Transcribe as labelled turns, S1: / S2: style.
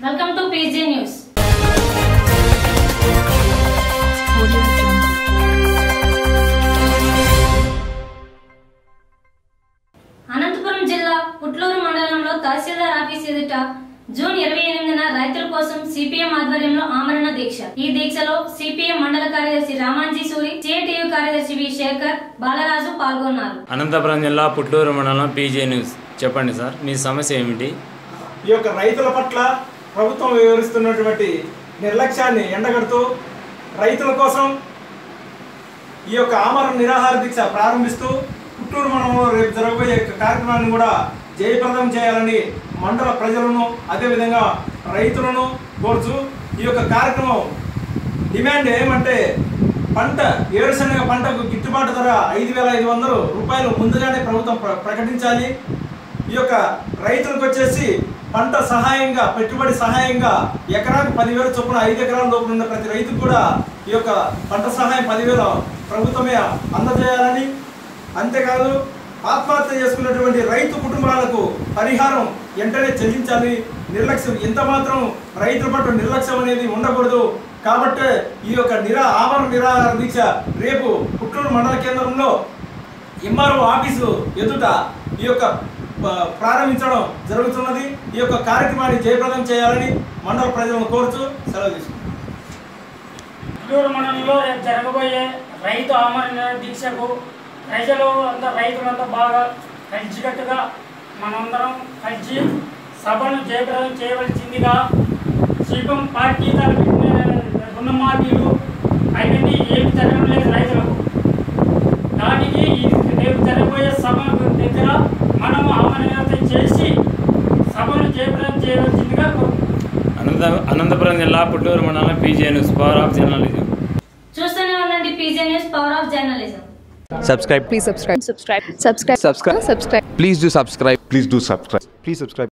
S1: Welcome to PG news Anantapuram జిల్లా పుట్లూరు మండలంలో తహసీల్దార్ office ఎదుట జూన్ ఇరవై ఎనిమిదిన రైతుల కోసం సిపిఎం ఆధ్వర్యంలో ఆమరణ దీక్ష. ఈ దీక్షలో సిపిఎం మండల కార్యదర్శి రామాంజీ సూరి సిఐటియు కార్యదర్శి వి శేఖర్ బాలరాజు పాల్గొన్నారు.
S2: అనంతపురం జిల్లా పుట్టూరు మండలం పీజే న్యూస్ చెప్పండి సార్ మీ సమస్య ఏమిటి?
S3: ఈ యొక్క రైతుల పట్ల ప్రభుత్వం వివరిస్తున్నటువంటి నిర్లక్ష్యాన్ని ఎండగడుతూ రైతుల కోసం ఈ యొక్క ఆమరణ నిరాహార దీక్ష ప్రారంభిస్తూ పుట్టూరు మండలంలో రేపు జరగబోయే కార్యక్రమాన్ని కూడా జయప్రదం చేయాలని మండల ప్రజలను అదేవిధంగా రైతులను కోరుచు ఈ యొక్క కార్యక్రమం డిమాండ్ ఏమంటే పంట ఏరుశనగ పంటకు గిట్టుబాటు ధర ఐదు వేల ఐదు వందలు రూపాయలు ముందుగానే ప్రభుత్వం ప్ర- ప్రకటించాలి. ఈ యొక్క రైతులకు వచ్చేసి పంట సహాయంగా పెట్టుబడి సహాయంగా ఎకరాకు పదివేల చొప్పున ఐదు ఎకరాల లోపల ఉన్న ప్రతి రైతుకు కూడా ఈ యొక్క పంట సహాయం పదివేల ప్రభుత్వమే అందజేయాలని. అంతేకాదు ఆత్మహత్య చేసుకున్నటువంటి రైతు కుటుంబాలకు పరిహారం వెంటనే చెల్లించాలి. నిర్లక్ష్యం ఎంత మాత్రం రైతుల పట్ల నిర్లక్ష్యం అనేది ఉండకూడదు. కాబట్టి ఈ యొక్క నిరా ఆవరణ నిరాహార దీక్ష రేపు పుట్టూరు మండల కేంద్రంలో ఎంఆర్ఓ ఆఫీసు ఎదుట ఈ యొక్క ప్రారంభించడం జరుగుతున్నది. ఈ యొక్క కార్యక్రమాన్ని జయప్రదం చేయాలని మండల ప్రజలను కోరుతూ సెలవు తీసుకుంటాం
S4: మండలంలో జరగబోయే రైతు ఆమరణ దీక్షకు ప్రజలు అంతా రైతులంతా బాగా కలిసికట్టుగా మనందరం కలిసి సభను జయప్రదం చేయవలసిందిగా సీపం పార్టీ తరపున రుణమాఫీలు అవన్నీ ఏమి జరగడం లేదు రైతులకు. దానికి రేపు జరగబోయే సభ దగ్గర మనము ఆమరణ చేసి సభను జయప్రదం చేయవలసిందిగా
S2: అనంత అనంతపురం జిల్లా పుట్టూరు మండలం PJ news power of journalism
S1: చూస్తూనే ఉండండి PG news power of journalism
S5: subscribe
S6: Please subscribe. Subscribe. Subscribe.
S5: Subscribe.
S6: Subscribe.
S5: please do subscribe
S7: Please do subscribe. Please subscribe.